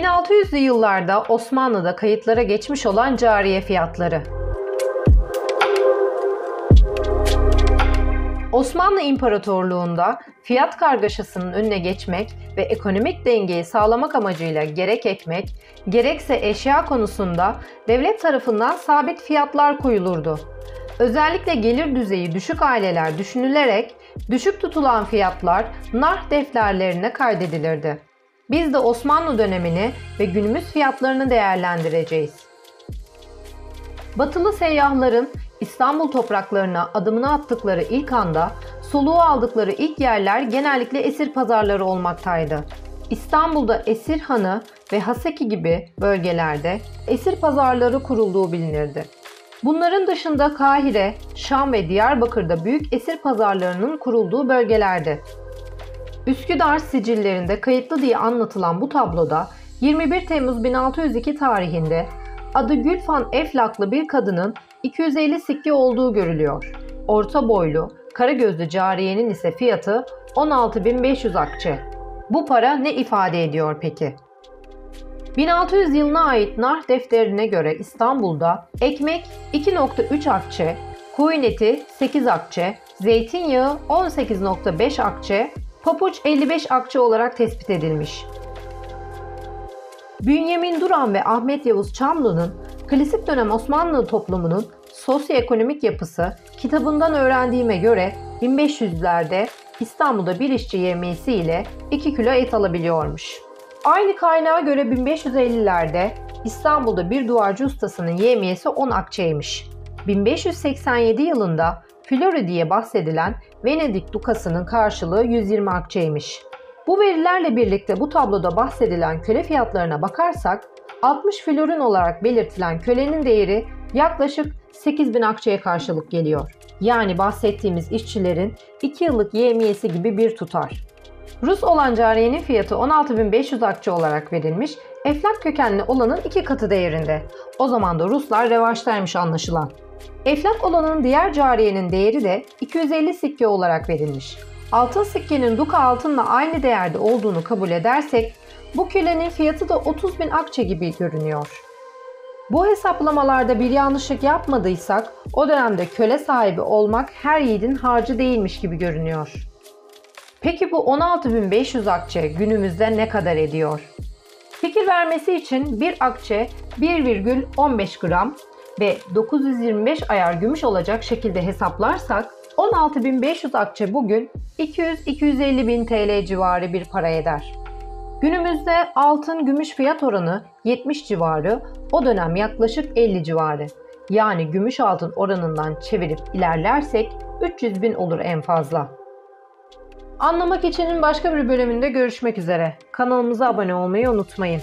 1600'lü yıllarda Osmanlı'da kayıtlara geçmiş olan cariye fiyatları. Osmanlı İmparatorluğu'nda fiyat kargaşasının önüne geçmek ve ekonomik dengeyi sağlamak amacıyla gerek ekmek, gerekse eşya konusunda devlet tarafından sabit fiyatlar koyulurdu. Özellikle gelir düzeyi düşük aileler düşünülerek düşük tutulan fiyatlar narh defterlerine kaydedilirdi. Biz de Osmanlı dönemini ve günümüz fiyatlarını değerlendireceğiz. Batılı seyyahların İstanbul topraklarına adımını attıkları ilk anda soluğu aldıkları ilk yerler genellikle esir pazarları olmaktaydı. İstanbul'da Esirhanı ve Haseki gibi bölgelerde esir pazarları kurulduğu bilinirdi. Bunların dışında Kahire, Şam ve Diyarbakır'da büyük esir pazarlarının kurulduğu bölgelerdi. Üsküdar sicillerinde kayıtlı diye anlatılan bu tabloda 21 Temmuz 1602 tarihinde adı Gülfan Eflaklı bir kadının 250 sikke olduğu görülüyor. Orta boylu, kara gözlü cariyenin ise fiyatı 16.500 akçe. Bu para ne ifade ediyor peki? 1600 yılına ait nar defterine göre İstanbul'da ekmek 2.3 akçe, koyun eti 8 akçe, zeytinyağı 18.5 akçe, papuç 55 akçe olarak tespit edilmiş. Bünyamin Duran ve Ahmet Yavuz Çamlı'nın klasik dönem Osmanlı toplumunun sosyoekonomik yapısı kitabından öğrendiğime göre 1500'lerde İstanbul'da bir işçi yemiyesi ile 2 kilo et alabiliyormuş. Aynı kaynağa göre 1550'lerde İstanbul'da bir duvarcı ustasının yemiyesi 10 akçeymiş. 1587 yılında Flori diye bahsedilen Venedik dukasının karşılığı 120 akçeymiş. Bu verilerle birlikte bu tabloda bahsedilen köle fiyatlarına bakarsak 60 florin olarak belirtilen kölenin değeri yaklaşık 8000 akçeye karşılık geliyor. Yani bahsettiğimiz işçilerin 2 yıllık yemiyesi gibi bir tutar. Rus olan cariyenin fiyatı 16.500 akçe olarak verilmiş, eflak kökenli olanın iki katı değerinde. O zaman da Ruslar revaçtaymış anlaşılan. Eflak olanın diğer cariyenin değeri de 250 sikke olarak verilmiş. Altın sikkenin duka altınla aynı değerde olduğunu kabul edersek bu kölenin fiyatı da 30 bin akçe gibi görünüyor. Bu hesaplamalarda bir yanlışlık yapmadıysak o dönemde köle sahibi olmak her yiğidin harcı değilmiş gibi görünüyor. Peki bu 16.500 akçe günümüzde ne kadar ediyor? Fikir vermesi için bir akçe 1,15 gram ve 925 ayar gümüş olacak şekilde hesaplarsak 16.500 akçe bugün 200-250 bin TL civarı bir para eder. Günümüzde altın gümüş fiyat oranı 70 civarı, o dönem yaklaşık 50 civarı. Yani gümüş altın oranından çevirip ilerlersek 300 bin olur en fazla. Anlamak için'in başka bir bölümünde görüşmek üzere. Kanalımıza abone olmayı unutmayın.